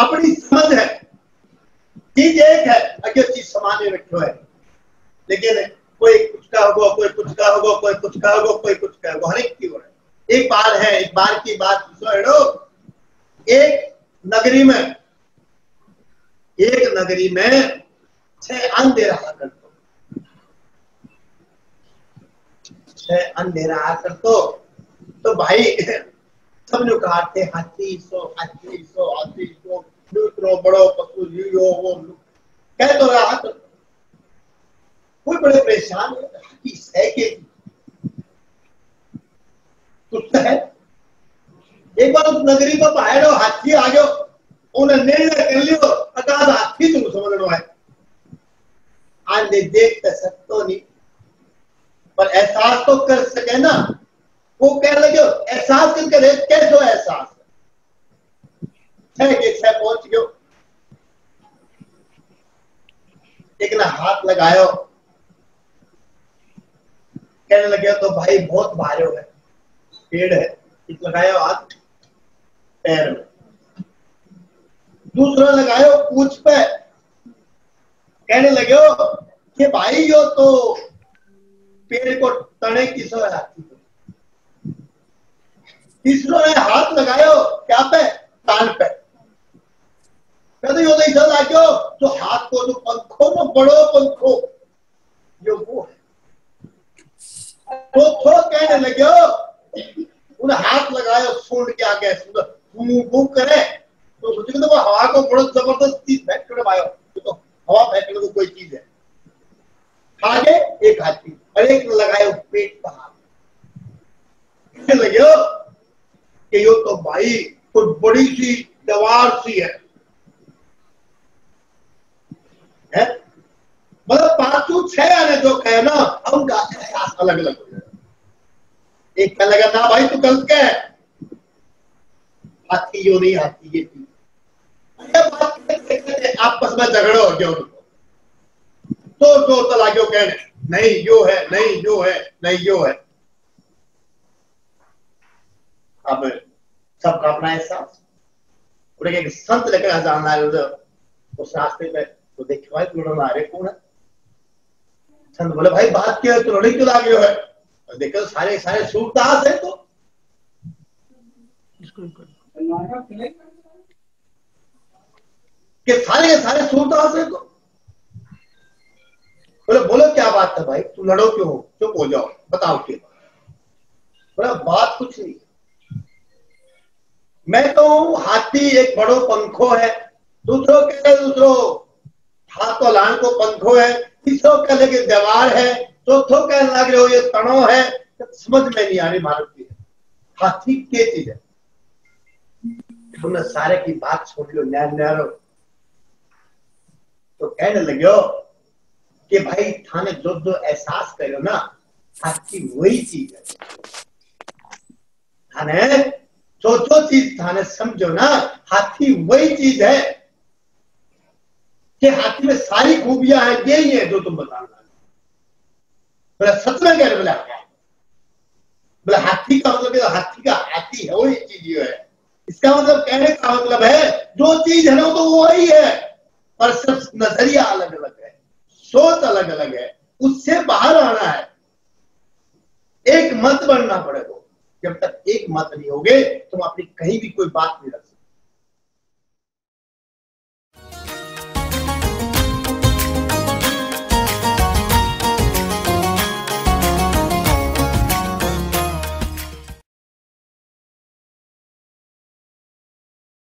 अपनी समझ है। चीज़ एक है अगे चीज़ सामान्य रखो है? लेकिन कोई कुछ का होगा, कोई कुछ का होगा, कोई कुछ का होगा, कोई कुछ का होगा। हर एक की हो रहा है। एक बार है, एक बार की बात सुनो एक नगरी में, एक नगरी में छह अंधेरा कर दो। छह अंधेरा कर दो। तो भाई सब लोग कहा हाथी सो हाथी सो हाथी सो। दूसरो बड़ो पशु ज़ीरो वो कह तो रहा तो कोई बड़े परेशान है सह के। कुछ है एक बार उस नगरी को बाहर हाथी आ गयो उन्हें निर्णय कर लियो अर्थात हाथी तुम समझ है। आज देख तो सकते नहीं। पर एहसास तो कर सके ना। वो कह लगे, एहसास करके कैसो एहसास? छह के छह पहुँच गयो। एक ना हाथ लगायो। कहने लगे तो भाई, बहुत भारे है पेड़ है, एक लगायो हाथ, पैर में। दूसरा लगायो पूछ पे। कहने लगे कि भाई यो तो पेड़ को तने की सो आती तीसरों ने हाथ लगायो क्या पे? कान पे। कहते, यो तो इधर लागो तो हाथ को जो पंखो में बड़ो पंखो। जो वो है। तो थो कहने लगे उन्हें हाथ लगायो सूंड के आगे फूक करे। तो सोचे तो हवा को बड़ा ज़बरदस्त चीज़ फेंक कर आयो तो हवा फेंकने को कोई चीज़ है। आगे एक हाथी, और एक लगाए पेट पर हाथ लगे कि यो तो भाई कोई बड़ी सी, दवार सी है। है? मतलब पाँचों छह आने जो कहे ना उनका एहसास अलग अलग हो जाए एक कह लगा, ना भाई, तू गलत क्या है हाथी यो नहीं, हाथी ये आपस में झगड़े हो गया उनको। तो ज़ोर तो लागो कहने। नहीं, यो है, नहीं, यो है, नहीं, यो है। अब सबका अपना एहसास। संत लेकर जाना है उस रास्ते पे। तो देखो भाई तू लड़ना रहे कौन है? संत बोले भाई बात क्या है? तू लड़ी क्यों लागे है और देखो सारे सारे सूरदास है तो। कि सारे के सारे सूरदास है तो। बोले बोलो क्या बात है भाई? तू लड़ो क्यों? हो चुप हो जाओ बताओ क्यों? बोला बात कुछ नहीं मैं तो हाथी एक बड़ो पंखो है। दूसरों के दूसरो हाथों लान को पंखो है, तीसरो कह लगे दीवार है, चौथो कहने लग रहे हो ये तनो है, समझ में नहीं आ रही भारत की हाथी के चीज़ है। तुमने सारे की बात सुन लो न्याय न्यारो तो कहने लगे कि भाई थाने जो जो एहसास करो ना, हाथी वही चीज़ है। थाने, जो जो चीज़ थाने समझो ना, हाथी वही चीज़ है। कि हाथी में सारी खूबियाँ हैं ही है जो तुम बताना बोला, सच में कह रहे बोला बोला, हाथी का मतलब तो हाथी का हाथी है, वही चीज़ ये है। इसका मतलब कहने का मतलब है, जो चीज़ है ना तो वो वही है। पर सिर्फ़ नज़रिया अलग अलग है, सोच अलग अलग है, उससे बाहर आना है। एक मत बनना पड़ेगा जब तक एक मत नहीं होगे, तुम अपनी कहीं भी कोई बात नहीं रख